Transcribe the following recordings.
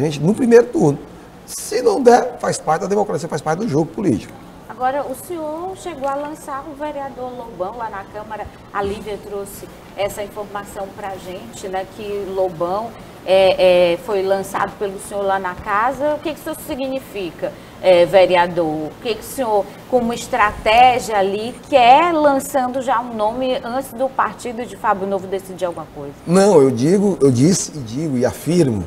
gente no primeiro turno. Se não der, faz parte da democracia, faz parte do jogo político. Agora, o senhor chegou a lançar o vereador Lobão lá na Câmara. A Lívia trouxe essa informação para a gente, né? Que Lobão é, é, foi lançado pelo senhor lá na casa. O que, que isso significa, é, vereador? O que, que o senhor, como estratégia ali, quer lançando já um nome antes do partido de Fábio Novo decidir alguma coisa? Não, eu digo, eu disse e digo e afirmo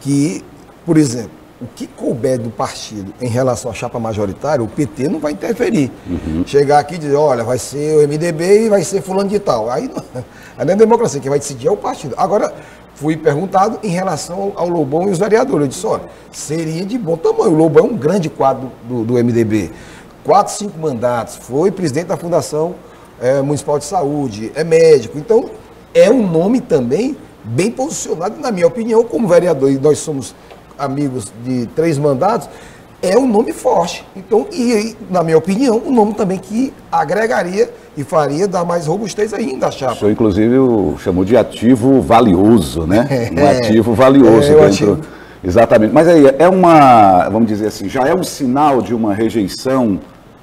que, por exemplo, o que couber do partido em relação à chapa majoritária, o PT não vai interferir. Uhum. Chegar aqui e dizer, olha, vai ser o MDB e vai ser fulano de tal. Aí não, aí não é democracia, quem vai decidir é o partido. Agora, fui perguntado em relação ao, Lobão e os vereadores. Eu disse, olha, seria de bom tamanho. O Lobão é um grande quadro do, do MDB. Quatro, cinco mandatos, foi presidente da Fundação é, Municipal de Saúde, é médico. Então, é um nome também bem posicionado, na minha opinião, como vereador, e nós somos amigos de três mandatos, é um nome forte. Então, e na minha opinião, um nome também que agregaria e faria dar mais robustez ainda à chapa. O senhor, inclusive, o chamou de ativo valioso, né? É, um ativo valioso é, dentro. Ativo... Exatamente. Mas aí, é uma, vamos dizer assim, já é um sinal de uma rejeição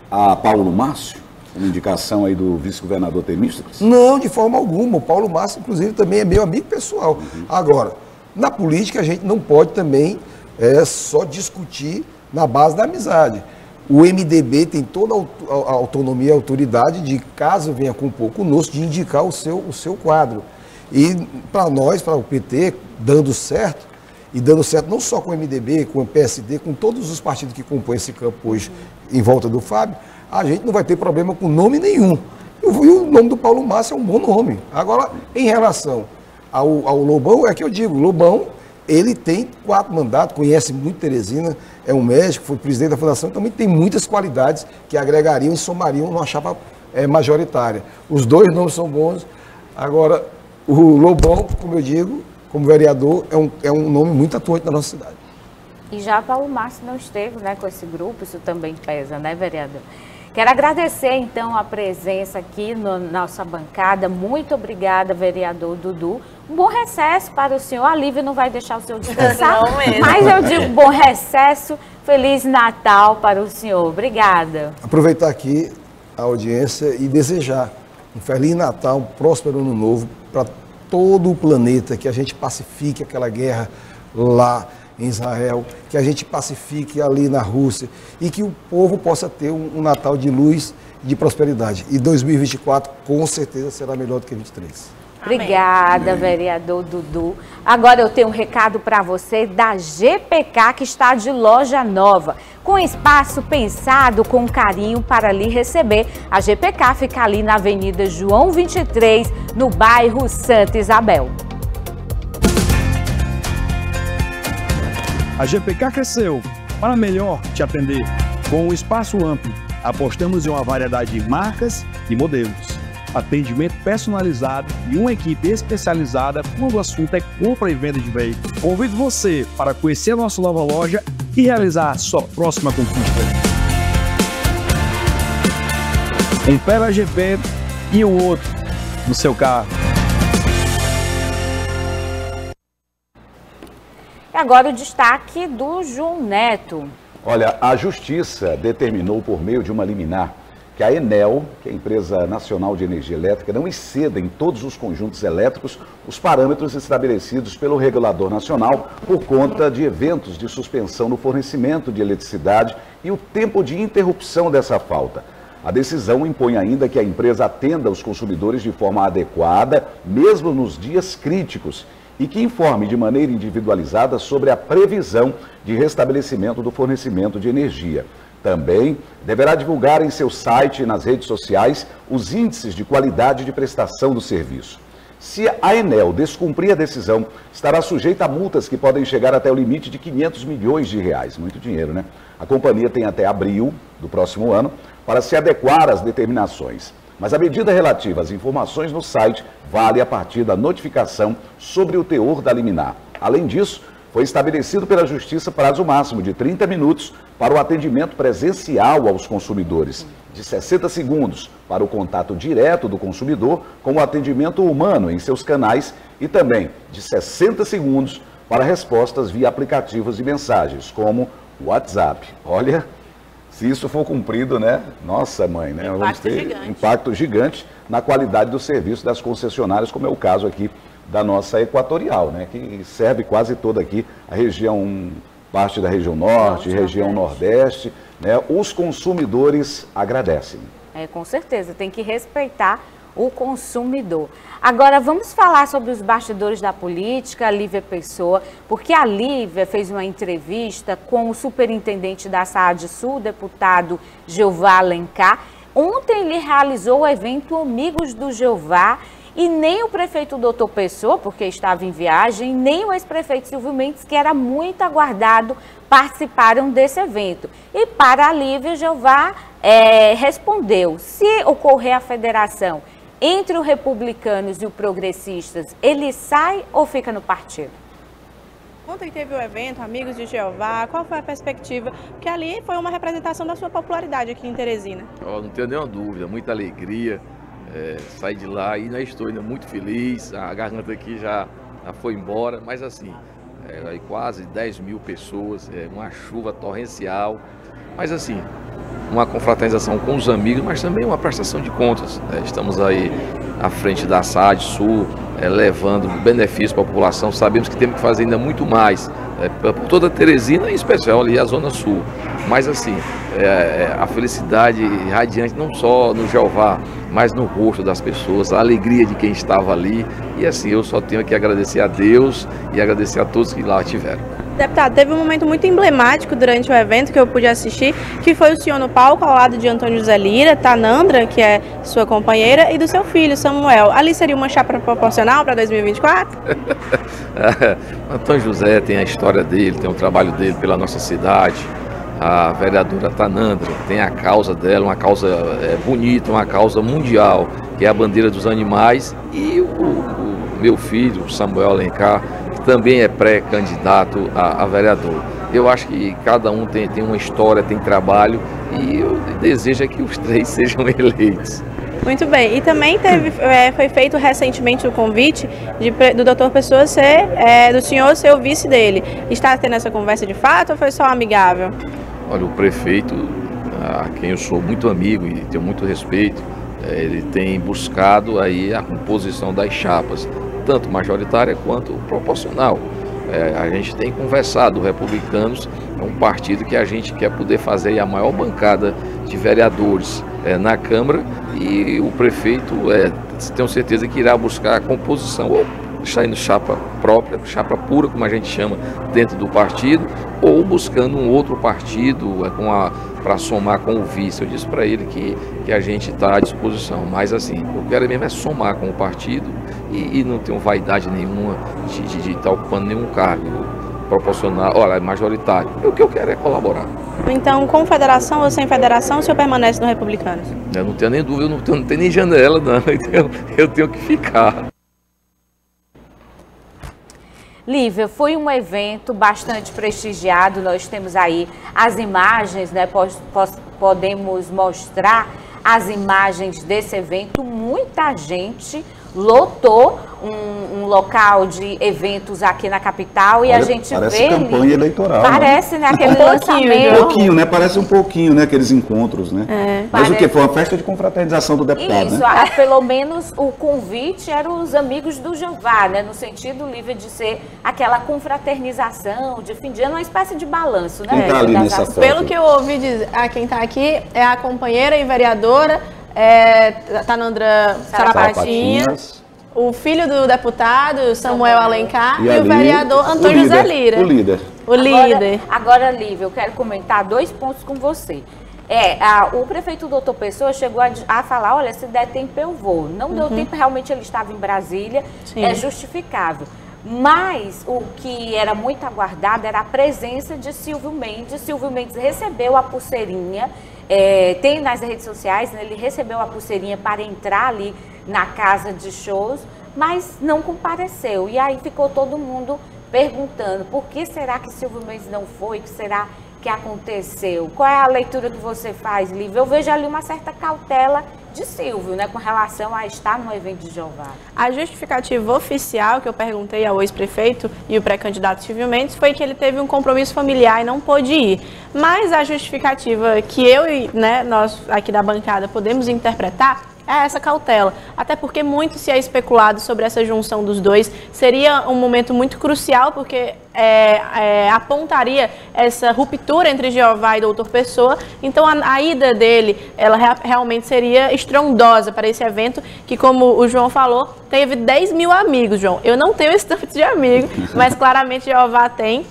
a Paulo Márcio? Uma indicação aí do vice-governador Temístocles? Não, de forma alguma. O Paulo Márcio, inclusive, também é meu amigo pessoal. Uhum. Agora, na política, a gente não pode também é, só discutir na base da amizade. O MDB tem toda a autonomia e autoridade de, caso venha com pouco conosco, de indicar o seu, o seu quadro. E para nós, para o PT, dando certo, e dando certo não só com o MDB, com o PSD, com todos os partidos que compõem esse campo hoje em volta do Fábio, a gente não vai ter problema com nome nenhum. E o nome do Paulo Massa é um bom nome. Agora, em relação ao, ao Lobão, é que eu digo, Lobão, ele tem quatro mandatos, conhece muito Teresina, é um médico, foi presidente da fundação, também tem muitas qualidades que agregariam e somariam numa chapa é, majoritária. Os dois nomes são bons. Agora, o Lobão, como eu digo, como vereador, é um, é um nome muito atuante na nossa cidade. E já Paulo Márcio não esteve né, com esse grupo, isso também pesa, né, vereador? Quero agradecer, então, a presença aqui na no, nossa bancada. Muito obrigada, vereador Dudu. Um bom recesso para o senhor. A Lívia não vai deixar o senhor descansar, não mesmo. mas eu digo bom recesso. Feliz Natal para o senhor. Obrigada. Aproveitar aqui a audiência e desejar um Feliz Natal, um próspero Ano Novo para todo o planeta, que a gente pacifique aquela guerra lá em Israel, que a gente pacifique ali na Rússia e que o povo possa ter um, um Natal de luz e de prosperidade. E 2024 com certeza será melhor do que 2023. Obrigada, Amém. vereador Dudu. Agora eu tenho um recado para você da GPK que está de loja nova, com espaço pensado com carinho para lhe receber. A GPK fica ali na Avenida João 23, no bairro Santa Isabel. A GPK cresceu para melhor te atender. Com um espaço amplo, apostamos em uma variedade de marcas e modelos. Atendimento personalizado e uma equipe especializada quando o assunto é compra e venda de veículos. Convido você para conhecer a nossa nova loja e realizar a sua próxima conquista. Um pé na GP e o outro no seu carro. E agora o destaque do João Neto. Olha, a Justiça determinou por meio de uma liminar que a Enel, que é a empresa nacional de energia elétrica, não exceda em todos os conjuntos elétricos os parâmetros estabelecidos pelo regulador nacional por conta de eventos de suspensão no fornecimento de eletricidade e o tempo de interrupção dessa falta. A decisão impõe ainda que a empresa atenda os consumidores de forma adequada, mesmo nos dias críticos, e que informe de maneira individualizada sobre a previsão de restabelecimento do fornecimento de energia. Também deverá divulgar em seu site e nas redes sociais os índices de qualidade de prestação do serviço. Se a Enel descumprir a decisão, estará sujeita a multas que podem chegar até o limite de 500 milhões de reais. Muito dinheiro, né? A companhia tem até abril do próximo ano para se adequar às determinações. Mas a medida relativa às informações no site vale a partir da notificação sobre o teor da liminar. Além disso, foi estabelecido pela Justiça prazo máximo de 30 minutos para o atendimento presencial aos consumidores, de 60 segundos para o contato direto do consumidor com o atendimento humano em seus canais e também de 60 segundos para respostas via aplicativos de mensagens, como WhatsApp. Olha, se isso for cumprido, né? Nossa, mãe, né? Impacto Vamos ter gigante. impacto gigante na qualidade do serviço das concessionárias, como é o caso aqui da nossa Equatorial, né? Que serve quase toda aqui a região, parte da região norte, Norte, região nordeste, né? Os consumidores agradecem. É, com certeza, tem que respeitar o consumidor. Agora, vamos falar sobre os bastidores da política, Lívia Pessoa, porque a Lívia fez uma entrevista com o superintendente da SAAD Sul, deputado Jeová Alencar. Ontem ele realizou o evento Amigos do Jeová e nem o prefeito doutor Pessoa, porque estava em viagem, nem o ex-prefeito Silvio Mendes, que era muito aguardado, participaram desse evento. E para a Lívia, Jeová é, respondeu, se ocorrer a federação entre o republicanos e o progressistas, ele sai ou fica no partido? Ontem teve o evento Amigos de Jeová, qual foi a perspectiva? Porque ali foi uma representação da sua popularidade aqui em Teresina. Ó, não tenho nenhuma dúvida, muita alegria. É, sair de lá e ainda estou ainda muito feliz. A garganta aqui já, já foi embora, mas assim, é, aí quase 10 mil pessoas, é, uma chuva torrencial. Mas assim, uma confraternização com os amigos, mas também uma prestação de contas. né? Estamos aí à frente da SAD Sul, é, levando benefício para a população. Sabemos que temos que fazer ainda muito mais, é, por toda Teresina, em especial ali a Zona Sul. Mas assim, é, a felicidade radiante não só no Jeová, mas no rosto das pessoas, a alegria de quem estava ali. E assim, eu só tenho que agradecer a Deus e agradecer a todos que lá estiveram. Deputado, teve um momento muito emblemático durante o evento que eu pude assistir, que foi o senhor no palco ao lado de Antônio José Lira, Tanandra, que é sua companheira, e do seu filho, Samuel. Ali seria uma chapa proporcional para 2024? Antônio José tem a história dele, tem o trabalho dele pela nossa cidade. A vereadora Tanandra tem a causa dela, uma causa é, bonita, uma causa mundial, que é a bandeira dos animais. E o, o meu filho, Samuel Alencar, também é pré-candidato a, a vereador. Eu acho que cada um tem, tem uma história, tem trabalho e eu desejo é que os três sejam eleitos. Muito bem. E também teve, é, foi feito recentemente o convite de do doutor Pessoa ser, é, do senhor ser o vice dele. Está tendo essa conversa de fato ou foi só amigável? Olha, o prefeito, a quem eu sou muito amigo e tenho muito respeito, eh, ele tem buscado aí a composição das chapas, tanto majoritária quanto proporcional. Eh, a gente tem conversado, Republicanos é um partido que a gente quer poder fazer a maior bancada de vereadores eh, na Câmara e o prefeito, eh, tenho certeza que irá buscar a composição ou saindo chapa própria, chapa pura, como a gente chama, dentro do partido, ou buscando um outro partido é, com a para somar com o vice. Eu disse para ele que, que a gente está à disposição, mas assim, eu quero mesmo é somar com o partido e, e não tenho vaidade nenhuma de estar ocupando nenhum cargo proporcional, olha, majoritário. O que eu quero é colaborar. Então, com federação ou sem federação, o senhor permanece no Republicanos? Eu não tenho nem dúvida, eu não tenho, não tenho nem janela, não. Então, eu tenho que ficar. Lívia, foi um evento bastante prestigiado. Nós temos aí as imagens, né? Pos- pos- podemos mostrar as imagens desse evento. Muita gente lotou um, um local de eventos aqui na capital e a Olha, gente parece vê campanha ali- eleitoral, Parece, né? Aquele Um lançamento. viu? pouquinho, né? Parece um pouquinho, né? Aqueles encontros, né? Mas Parece- o que? Foi uma festa de confraternização do deputado, Isso, né? a- pelo menos o convite era os amigos do Jeová, né? No sentido, Lívia, de ser aquela confraternização de fim de ano, uma espécie de balanço, né? Quem tá ali nessa foto? Pelo que eu ouvi dizer, a quem está aqui é a companheira e vereadora é, Tanandra Sarapatinha, Sapatinhas. o filho do deputado Samuel Alencar e, o ali, vereador Antônio o José líder, Lira. O líder. O Agora- líder. Agora, Lívia, eu quero comentar dois pontos com você. É, a- o prefeito doutor Pessoa chegou a, a falar, olha, se der tempo eu vou. Não deu tempo, realmente ele estava em Brasília, Sim. é justificável. Mas o que era muito aguardado era a presença de Silvio Mendes. Silvio Mendes recebeu a pulseirinha, é, tem nas redes sociais, né, ele recebeu a pulseirinha para entrar ali na casa de shows, mas não compareceu. E aí ficou todo mundo perguntando por que será que Silvio Mendes não foi, o que será que aconteceu? Qual é a leitura que você faz, Lívia? Eu vejo ali uma certa cautela de Silvio, né, com relação a estar no evento de Jeová. A justificativa oficial que eu perguntei ao ex-prefeito e o pré-candidato Silvio Mendes foi que ele teve um compromisso familiar e não pôde ir. Mas a justificativa que eu e né, nós aqui da bancada podemos interpretar é essa cautela. Até porque muito se é especulado sobre essa junção dos dois. Seria um momento muito crucial, porque é, é, apontaria essa ruptura entre Jeová e Doutor Pessoa. Então a, a ida dele, ela rea, realmente seria estrondosa para esse evento, que como o João falou, teve 10 mil amigos, João. Eu não tenho esse tanto de amigo, mas claramente Jeová tem.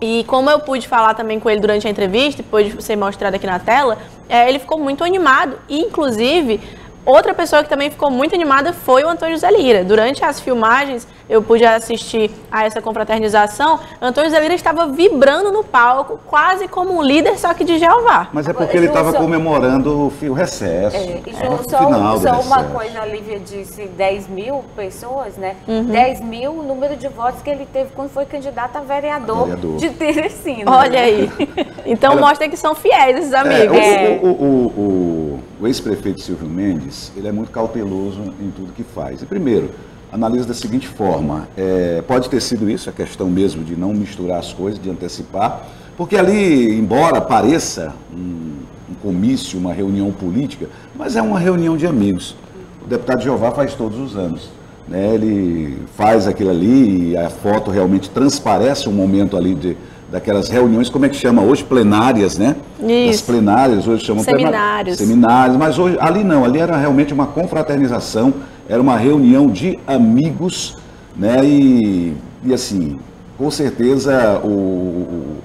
E como eu pude falar também com ele durante a entrevista, depois ser mostrado aqui na tela, é, ele ficou muito animado. E, inclusive, Outra pessoa que também ficou muito animada foi o Antônio Zé Lira. Durante as filmagens, eu pude assistir a essa confraternização. Antônio Zé Lira estava vibrando no palco, quase como um líder, só que de Jeová. Mas é porque ele estava comemorando o recesso. É, e Ju, só, final só uma coisa, a Lívia disse 10 mil pessoas, né? Uhum. 10 mil o número de votos que ele teve quando foi candidato a vereador, vereador. de Teresina. Olha aí. Então Olha, mostra que são fiéis esses amigos. É, o, o, o, o o ex-prefeito Silvio Mendes, ele é muito cauteloso em tudo que faz. E primeiro, analisa da seguinte forma, é, pode ter sido isso, a questão mesmo de não misturar as coisas, de antecipar, porque ali, embora pareça um, um comício, uma reunião política, mas é uma reunião de amigos. O deputado Jeová faz todos os anos. Né? Ele faz aquilo ali e a foto realmente transparece um momento ali de, daquelas reuniões, como é que chama hoje? Plenárias, né? Isso. Das plenárias, hoje chamam Seminários. Seminários, mas hoje, ali não, ali era realmente uma confraternização, era uma reunião de amigos, né? E, e assim, com certeza o,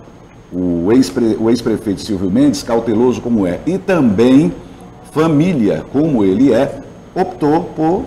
o, o ex-prefeito Silvio Mendes, cauteloso como é, e também família como ele é, optou por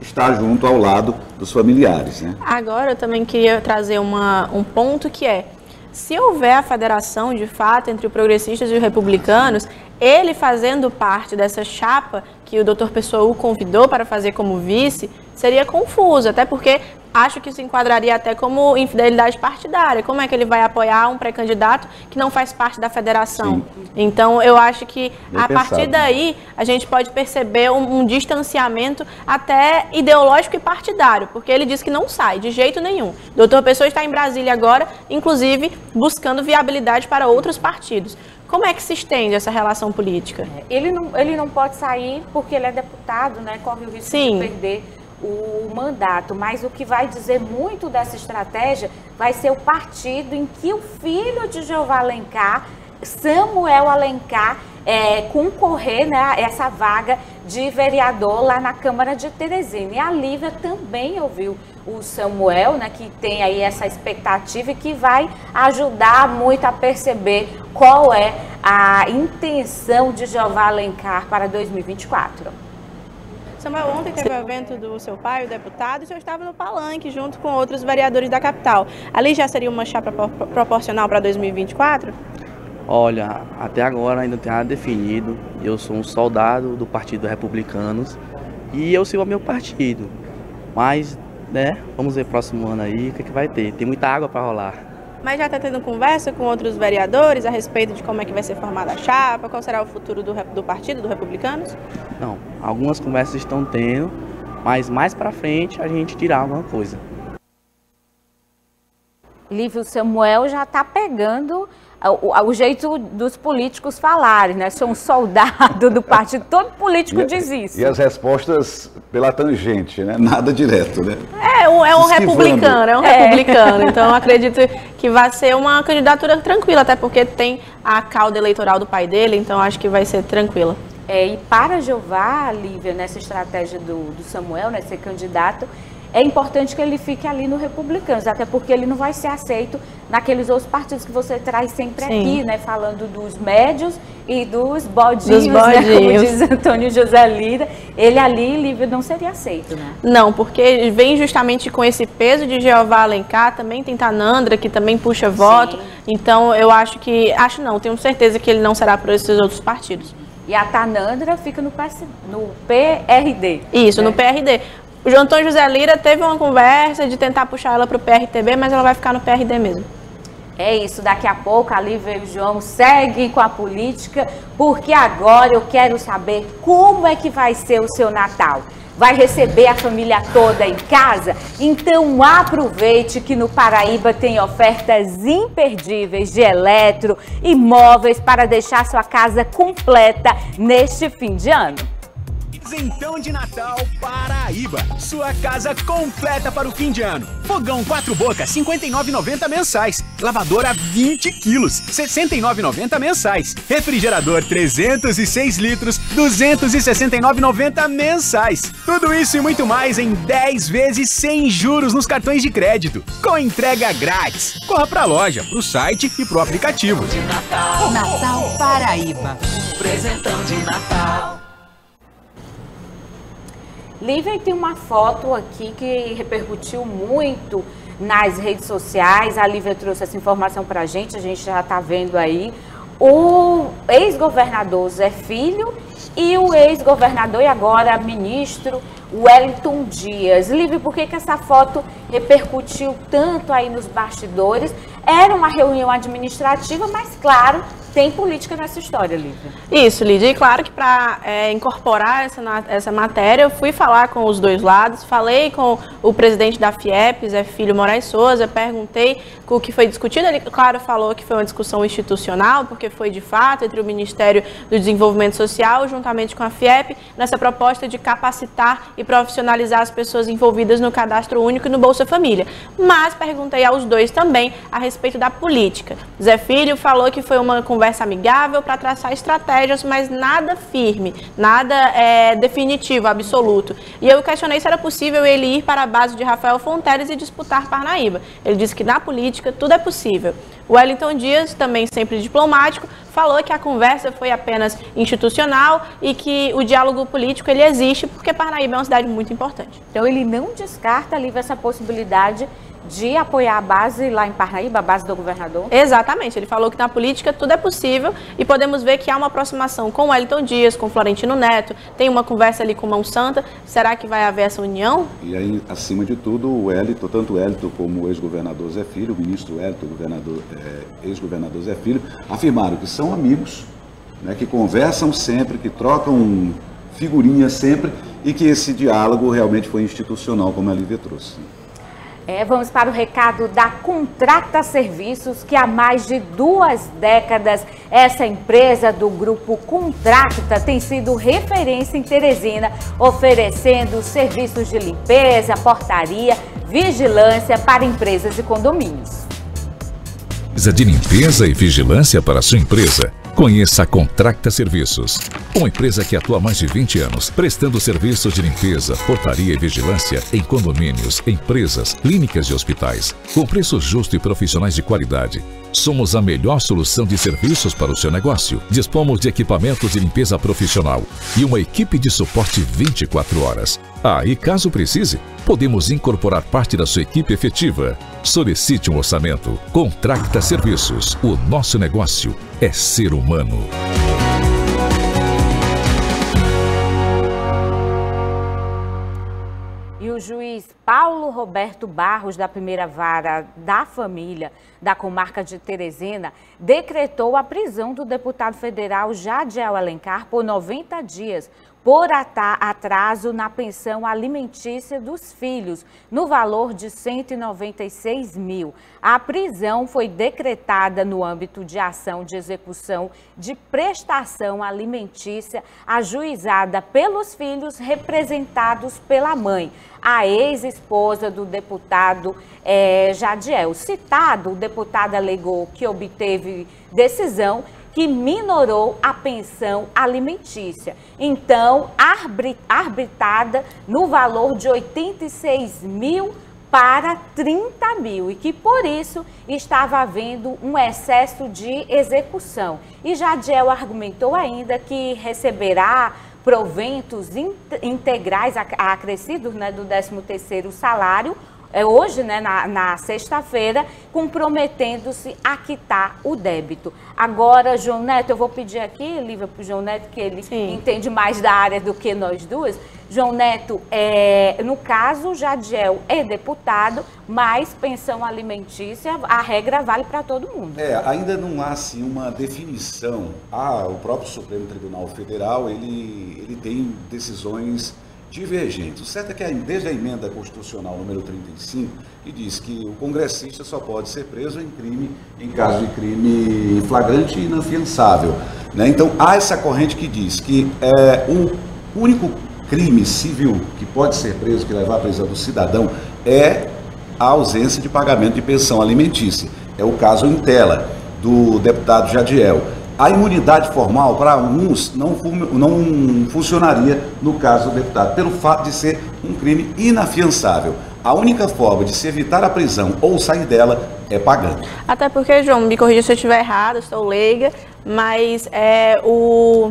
estar junto ao lado dos familiares. Né? Agora eu também queria trazer uma, um ponto que é se houver a federação de fato entre progressistas e os republicanos, ele fazendo parte dessa chapa que o doutor Pessoa o convidou para fazer como vice, seria confuso, até porque acho que isso enquadraria até como infidelidade partidária. Como é que ele vai apoiar um pré-candidato que não faz parte da federação? Sim. Então, eu acho que Bem a pensado. partir daí a gente pode perceber um, um, distanciamento até ideológico e partidário, porque ele diz que não sai de jeito nenhum. O doutor Pessoa está em Brasília agora, inclusive buscando viabilidade para outros partidos. Como é que se estende essa relação política? É, ele não, ele não pode sair porque ele é deputado, né? Corre o risco Sim. de perder o mandato, mas o que vai dizer muito dessa estratégia vai ser o partido em que o filho de Jeová Alencar, Samuel Alencar, é, concorrer né, essa vaga de vereador lá na Câmara de Teresina. E a Lívia também ouviu o Samuel, né, que tem aí essa expectativa e que vai ajudar muito a perceber qual é a intenção de Jeová Alencar para 2024. Samuel, ontem teve o evento do seu pai, o deputado, e o senhor estava no palanque junto com outros vereadores da capital. Ali já seria uma chapa proporcional para 2024? Olha, até agora ainda não tem nada definido. Eu sou um soldado do Partido Republicanos e eu sigo o meu partido. Mas, né, vamos ver próximo ano aí o que, é que vai ter. Tem muita água para rolar. Mas já está tendo conversa com outros vereadores a respeito de como é que vai ser formada a chapa, qual será o futuro do, do partido, do Republicanos? Não, algumas conversas estão tendo, mas mais para frente a gente dirá alguma coisa. Lívio Samuel já está pegando o, o, jeito dos políticos falarem, né? Sou um soldado do partido, todo político e, diz isso. E as respostas pela tangente, né? Nada direto, né? É, um, é um republicano, é um é. republicano. Então acredito que vai ser uma candidatura tranquila, até porque tem a cauda eleitoral do pai dele, então acho que vai ser tranquila. É, e para Jeová, Lívia, nessa estratégia do, do Samuel, né, ser candidato, é importante que ele fique ali no Republicanos, até porque ele não vai ser aceito naqueles outros partidos que você traz sempre Sim. aqui, né? Falando dos médios e dos bodinhos, dos bodinhos. Né? como diz Antônio José Lira. Ele ali, livre, não seria aceito, né? Não, porque vem justamente com esse peso de Jeová Alencar, também tem Tanandra, que também puxa voto. Sim. Então, eu acho que, acho não, tenho certeza que ele não será por esses outros partidos. E a Tanandra fica no, PS, no PRD. Isso, né? no PRD. O João Antônio José Lira teve uma conversa de tentar puxar ela para o PRTB, mas ela vai ficar no PRD mesmo. É isso, daqui a pouco a Lívia e o João seguem com a política, porque agora eu quero saber como é que vai ser o seu Natal. Vai receber a família toda em casa? Então aproveite que no Paraíba tem ofertas imperdíveis de eletro e móveis para deixar sua casa completa neste fim de ano. Presentão de Natal Paraíba. Sua casa completa para o fim de ano. Fogão quatro bocas, R$ 59,90 mensais. Lavadora 20 quilos, R$ 69,90 mensais. Refrigerador 306 litros, R$ 269,90 mensais. Tudo isso e muito mais em 10 vezes sem juros nos cartões de crédito. Com entrega grátis. Corra para a loja, para o site e para o aplicativo. De Natal, Natal Paraíba. Presentão de Natal. Lívia tem uma foto aqui que repercutiu muito nas redes sociais. A Lívia trouxe essa informação para a gente, a gente já está vendo aí. O ex-governador Zé Filho e o ex-governador e agora ministro Wellington Dias. Lívia, por que, que essa foto repercutiu tanto aí nos bastidores? Era uma reunião administrativa, mas claro, tem política nessa história, Lívia. Isso, Lídia. E claro que para é, incorporar essa, essa matéria, eu fui falar com os dois lados, falei com o presidente da FIEP, Zé Filho Moraes Souza, perguntei o que foi discutido. Ele, claro, falou que foi uma discussão institucional, porque foi de fato entre o Ministério do Desenvolvimento Social, juntamente com a FIEP, nessa proposta de capacitar e profissionalizar as pessoas envolvidas no cadastro único e no Bolsa Família. Mas perguntei aos dois também a respeito da política. Zé Filho falou que foi uma conversa conversa amigável para traçar estratégias, mas nada firme, nada é, definitivo, absoluto. E eu questionei se era possível ele ir para a base de Rafael Fonteles e disputar Parnaíba. Ele disse que na política tudo é possível. Wellington Dias, também sempre diplomático, falou que a conversa foi apenas institucional e que o diálogo político ele existe porque Parnaíba é uma cidade muito importante. Então ele não descarta ali essa possibilidade de apoiar a base lá em Parnaíba, a base do governador? Exatamente. Ele falou que na política tudo é possível e podemos ver que há uma aproximação com o Wellington Dias, com o Florentino Neto, tem uma conversa ali com Mão Santa. Será que vai haver essa união? E aí, acima de tudo, o Wellington, tanto o Wellington como o ex-governador Zé Filho, o ministro Wellington, governador, é, ex-governador Zé Filho, afirmaram que são amigos, né, que conversam sempre, que trocam figurinhas sempre e que esse diálogo realmente foi institucional, como a Lívia trouxe. É, vamos para o recado da Contrata Serviços, que há mais de duas décadas essa empresa do grupo Contrata tem sido referência em Teresina, oferecendo serviços de limpeza, portaria, vigilância para empresas e condomínios. De limpeza e vigilância para sua empresa. Conheça a Contracta Serviços, uma empresa que atua há mais de 20 anos, prestando serviços de limpeza, portaria e vigilância em condomínios, empresas, clínicas e hospitais, com preços justos e profissionais de qualidade. Somos a melhor solução de serviços para o seu negócio. Dispomos de equipamentos de limpeza profissional e uma equipe de suporte 24 horas. Ah, e caso precise, podemos incorporar parte da sua equipe efetiva. Solicite um orçamento. Contracta Serviços. O nosso negócio é ser humano. E o juiz Paulo Roberto Barros, da primeira vara da família da comarca de Teresina, decretou a prisão do deputado federal Jadiel Alencar por 90 dias por atraso na pensão alimentícia dos filhos, no valor de 196 mil. A prisão foi decretada no âmbito de ação de execução de prestação alimentícia ajuizada pelos filhos representados pela mãe, a ex-esposa do deputado é, Jadiel. Citado, o deputado alegou que obteve decisão que minorou a pensão alimentícia. Então, arbitrada no valor de 86 mil para 30 mil e que por isso estava havendo um excesso de execução. E Jadiel argumentou ainda que receberá proventos integrais acrescidos né, do 13º salário é hoje, né, na, na sexta-feira, comprometendo-se a quitar o débito. Agora, João Neto, eu vou pedir aqui, Lívia, para o João Neto, que ele Sim. entende mais da área do que nós duas. João Neto, é, no caso, Jadiel é deputado, mas pensão alimentícia, a regra vale para todo mundo. É, ainda não há assim, uma definição. Ah, o próprio Supremo Tribunal Federal, ele, ele tem decisões divergentes. O certo é que desde a emenda constitucional número 35, que diz que o congressista só pode ser preso em crime, em caso de crime flagrante e inafiançável. Né? Então, há essa corrente que diz que é, o único crime civil que pode ser preso, que levar à prisão do cidadão, é a ausência de pagamento de pensão alimentícia. É o caso em tela do deputado Jadiel. A imunidade formal, para uns, não, não funcionaria no caso do deputado, pelo fato de ser um crime inafiançável. A única forma de se evitar a prisão ou sair dela é pagando. Até porque, João, me corrija se eu estiver errado, estou leiga, mas é, o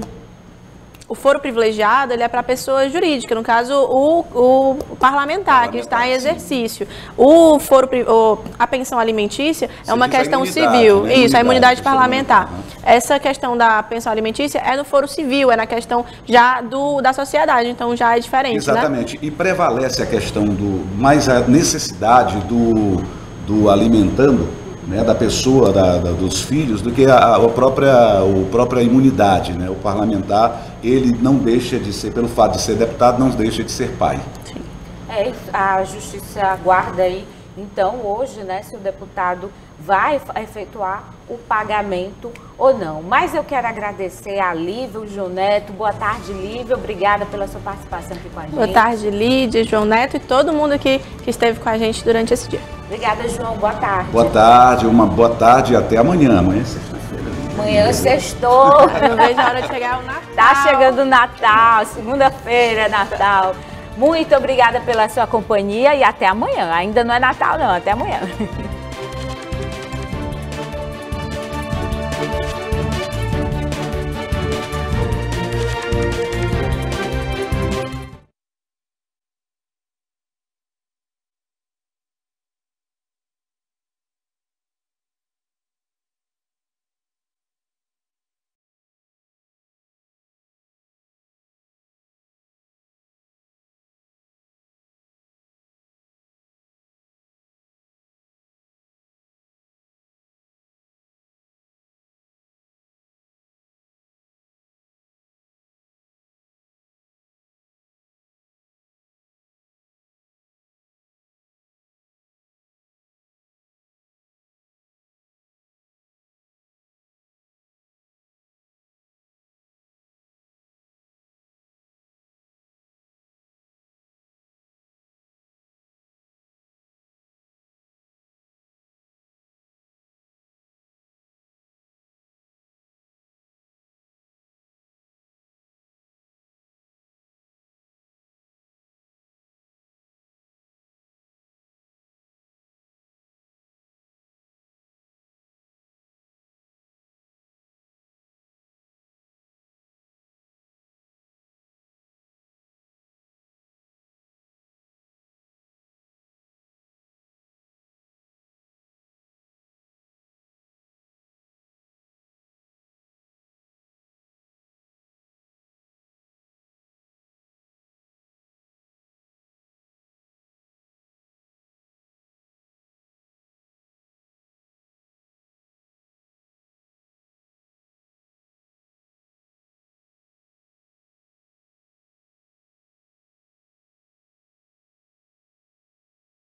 o foro privilegiado ele é para a pessoa jurídica, no caso, o, o, parlamentar, que está em exercício. O foro, o, a pensão alimentícia é uma questão civil. Né? Isso, a imunidade parlamentar. Essa questão da pensão alimentícia é no foro civil, é na questão já do, da sociedade, então já é diferente. Né? Exatamente. Né? E prevalece a questão do mais a necessidade do, do alimentando né, da pessoa, da, da, dos filhos, do que a, a, própria, a própria imunidade. Né? O parlamentar, ele não deixa de ser, pelo fato de ser deputado, não deixa de ser pai. Sim. É, a justiça aguarda aí, então, hoje, né, se o deputado vai efetuar o pagamento ou não. Mas eu quero agradecer a Lívia, o João Neto. Boa tarde, Lívia. Obrigada pela sua participação aqui com a gente. Boa tarde, Lídia, João Neto e todo mundo aqui que esteve com a gente durante esse dia. Obrigada, João. Boa tarde. Boa tarde, uma boa tarde e até amanhã. Amanhã é sexta-feira. Amanhã sextou. Eu não vejo a hora de chegar o Natal. Tá chegando o Natal, segunda-feira é Natal. Muito obrigada pela sua companhia e até amanhã. Ainda não é Natal, não. Até amanhã.